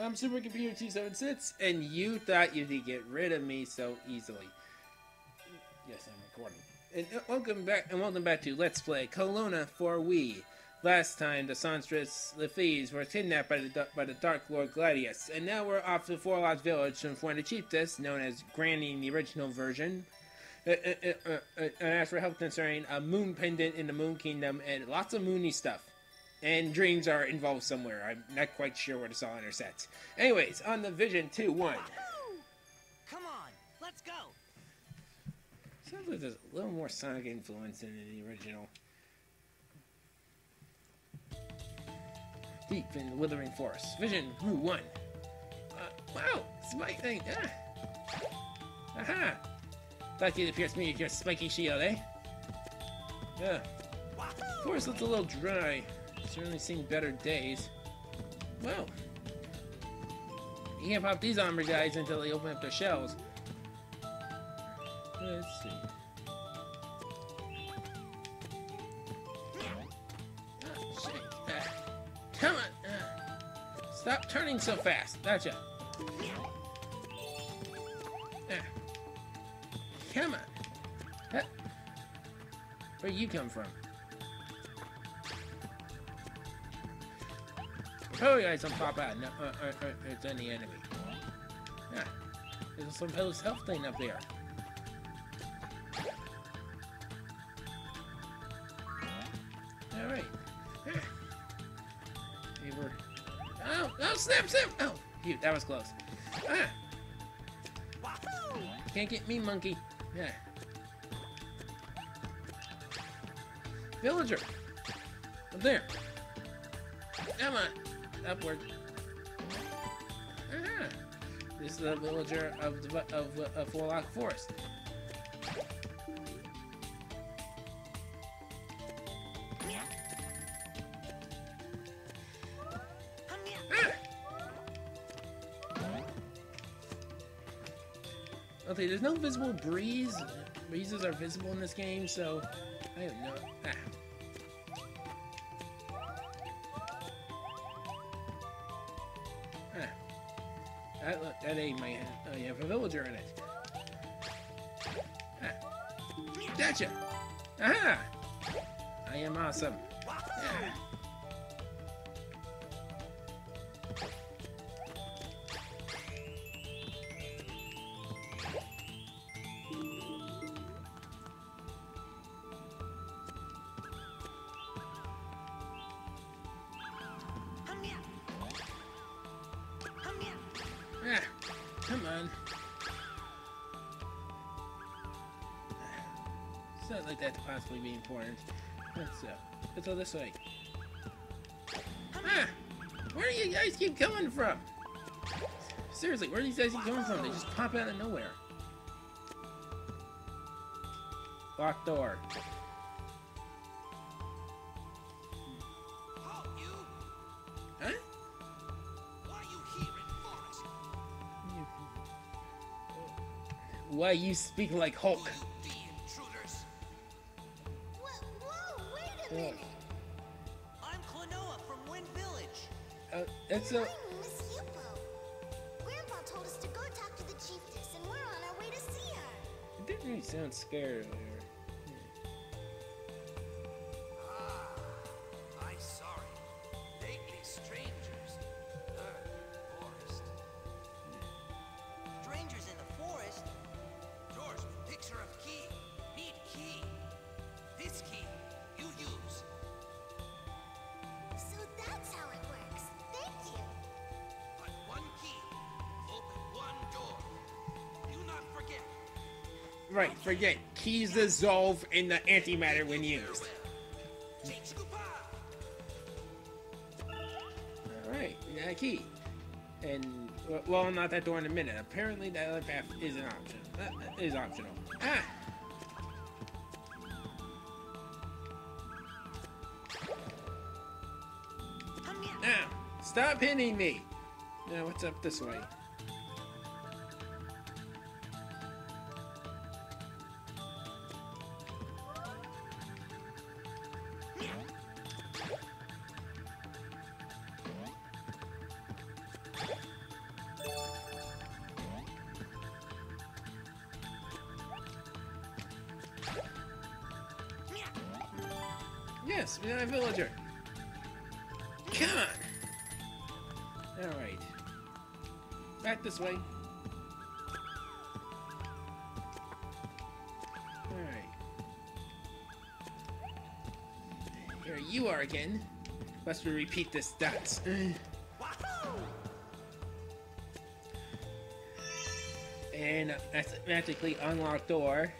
I'm Supercomputer 276, and you thought you could get rid of me so easily. Yes, I'm recording. And uh, welcome back, and welcome back to Let's Play Klonoa for Wii. Last time, the Songstress Lephise were kidnapped by the by the Dark Lord Gladius, and now we're off to Forlock's village to inform the known as Granny in the original version, uh, uh, and ask for help concerning a moon pendant in the Moon Kingdom and lots of moony stuff. And dreams are involved somewhere. I'm not quite sure where this all intersects. Anyways, on the Vision 2 1. Come on, let's go. Sounds like there's a little more Sonic influence than in the original. Deep in the withering forest. Vision two, one. Uh, wow, spike thing. Ah. Aha. Thought you'd pierce me with your spiky shield, eh? Yeah. Forest looks a little dry. Certainly seen better days. Well, you can't pop these armor guys until they open up their shells. Let's see. Shit. Ah. Come on. Ah. Stop turning so fast. Gotcha. Ah. Come on. Ah. Where you come from? Oh, you guys pop out. No, uh, uh, uh, it's any enemy. Yeah. There's some Hell's health thing up there. Alright. They were... Oh, oh, snap, snap! Oh, phew, that was close. Ah! Can't get me, monkey. Yeah. Villager! Up there. Come on. Upward. Ah. This is the villager of of, uh, of Warlock Forest. Ah! Okay, there's no visible breeze. Breezes are visible in this game, so I don't know. Ah. That, look, that ain't my. Oh, you have a villager in it. Ah. Gotcha! Aha! I am awesome. Ah. Like that to possibly be important. Let's, uh, let's go this way. Ah! Where do you guys keep coming from? Seriously, where do these guys keep coming from? They just pop out of nowhere. Locked door. Huh? Why are you here in forest? Why you speak like Hulk? See her. It didn't really sound scared earlier. Ah, I'm Right, forget. Keys dissolve in the antimatter when used. Alright, we got a key. And, well, not that door in a minute. Apparently, that other path is an option. That is optional. Ah! Now, stop hitting me! Now, what's up this way? Yes, we got a villager. Come on. All right. Back this way. All right. Here you are again. Must we repeat this dance? And that's magically unlocked door.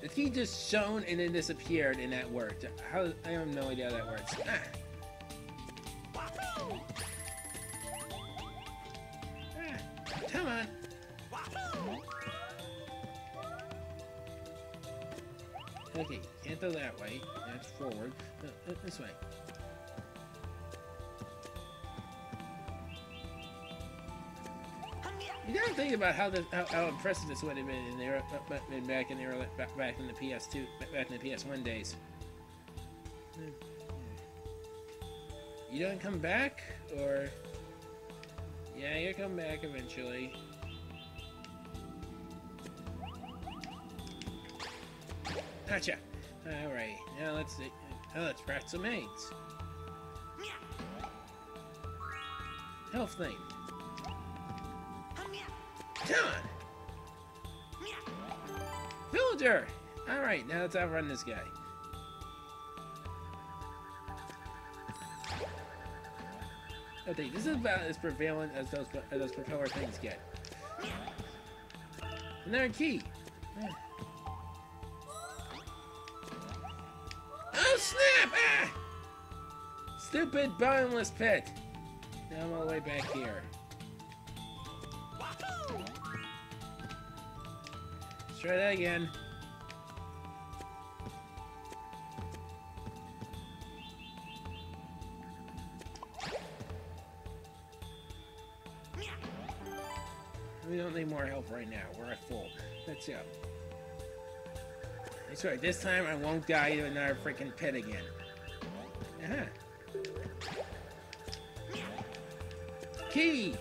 The key just shone and then disappeared, and that worked. How? I have no idea how that works. Ah. Ah. Come on. Okay, can't go that way. That's forward. No, uh, this way. You gotta think about how this, how, how impressive this would have been in the ear- uh, uh, back in the early, back, back in the PS2, back in the PS1 days. You don't come back, or yeah, you come back eventually. Gotcha. All right, now let's. Now let's craft some eggs. Health thing. Come on. Villager! Alright, now let's outrun this guy. Okay, this is about as prevalent as those as those propeller things get. Another key. Oh snap! Ah! Stupid bottomless pit. Now I'm all the way back here. Try that again. We don't need more help right now. We're at full. Let's go. That's right. This time I won't die to another freaking pit again. Uh-huh. Key!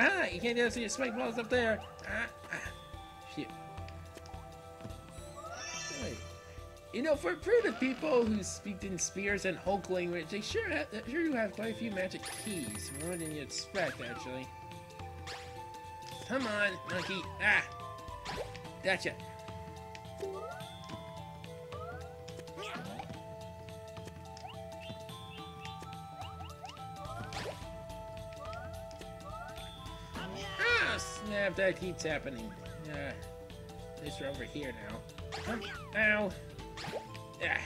Aha! You can't just see your spike balls up there. Ah, ah. You know, for primitive people who speak in spears and Hulk language, they sure have, they sure do have quite a few magic keys. More than you'd expect, actually. Come on, monkey. Ah! Gotcha. Ah, snap, that keeps happening. Uh, at least we're over here now. Ow. Ah.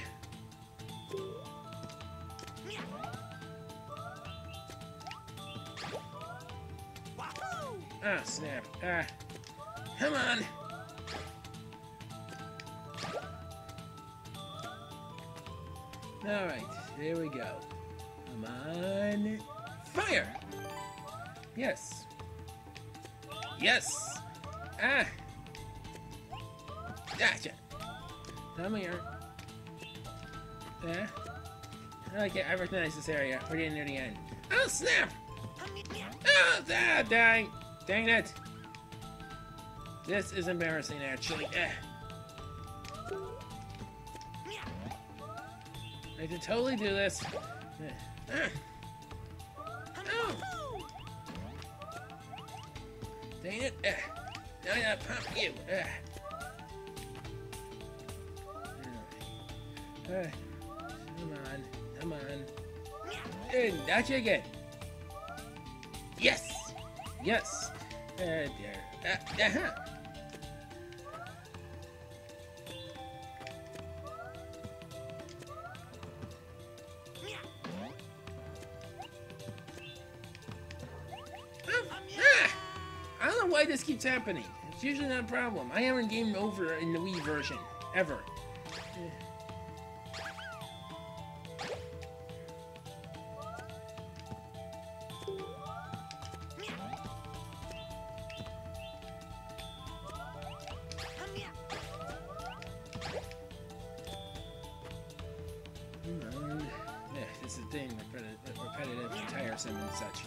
Wahoo! Ah, snap. Ah. Come on. Alright, there we go. Come on. Fire! Yes. Yes! Ah! Gotcha! Come here. Ah. Okay, I recognize this area. We're getting near the end. Oh, snap! Oh, ah, dang! Dang it! This is embarrassing, actually. Eh. I can totally do this. Eh. Dang it! Eh. Now I gotta pump you. Eh. Alright. Eh. Come on, come on. And not you again. Yes! Yes! Uh, there. Uh, uh-huh. Oh, keeps happening. It's usually not a problem. I haven't game over in the Wii version. Ever. Hmm, yeah, this is thing repetitive, repetitive and tiresome and such.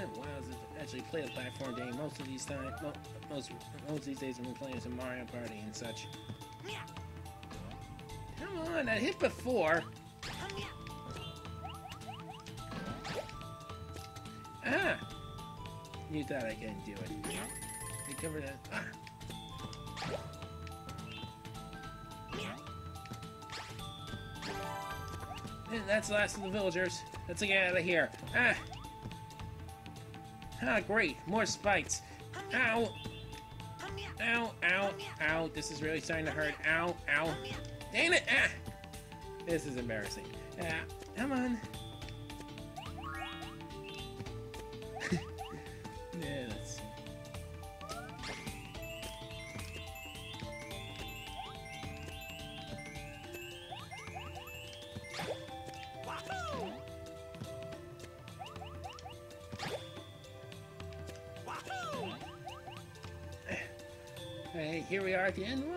Been a while since I actually played a platform game. Most of these time, most most of these days, I've been playing some Mario Party and such. Come on, I hit before. Ah! You thought I couldn't do it. You covered that. Ah. And that's the last of the villagers. Let's get out of here. Ah! Ah, great. More spikes. Ow! Ow, ow, ow. This is really starting to hurt. Ow, ow. Dang it! Ah! This is embarrassing. Ah, come on. Here we are at the end of the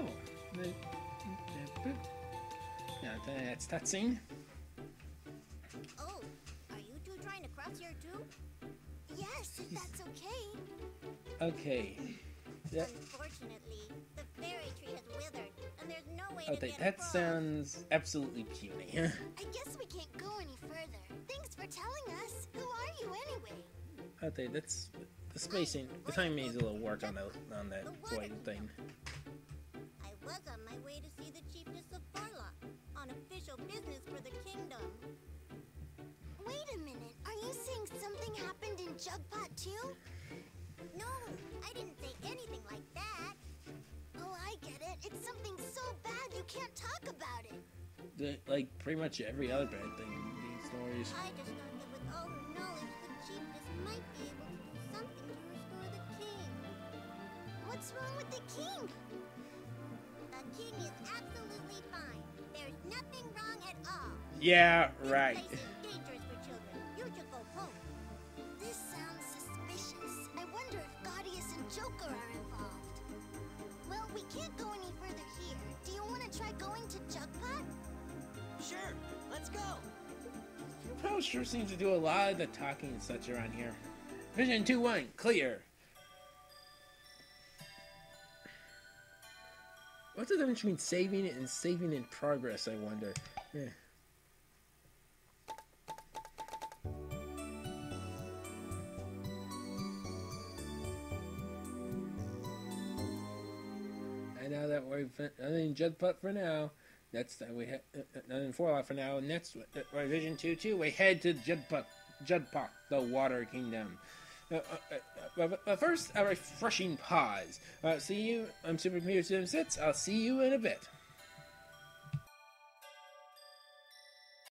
level. Now that's that scene. Oh, are you two trying to cross here too? Yes, if that's okay. Okay. Yeah. Unfortunately, the fairy tree has withered, and there's no way to get that across. sounds absolutely puny. I guess we can't go any further. Thanks for telling us. Who are you anyway? okay, that's the spacing. The time needs a little work on the on that void thing. I was on my way to see the chiefess of on official business for the kingdom. Wait a minute. Are you saying something happened in Jugpot too? No, I didn't say anything like that. Oh, I get it. It's something so bad you can't talk about it. The, like pretty much every other bad thing in these stories. I just thought that with all her knowledge, the chiefess might be able What's wrong with the king? The king is absolutely fine. There's nothing wrong at all. Yeah, right. place is dangerous for children. You should go home. This sounds suspicious. I wonder if Ghadius and Joka are involved. Well, we can't go any further here. Do you want to try going to Jugpot? Sure, let's go. Pro sure seems to do a lot of the talking and such around here. Vision 2 1, clear. What's the difference between saving it and saving in progress, I wonder? Eh. And now that we've nothing Putt for now. That's that we have uh, nothing for for now. Next uh, revision two two. We head to Jugpot, Jugpot, the Water Kingdom. Uh, uh, uh, but, first, a refreshing pause. See you. I'm Super Computer Sim Sits. I'll see you in a bit.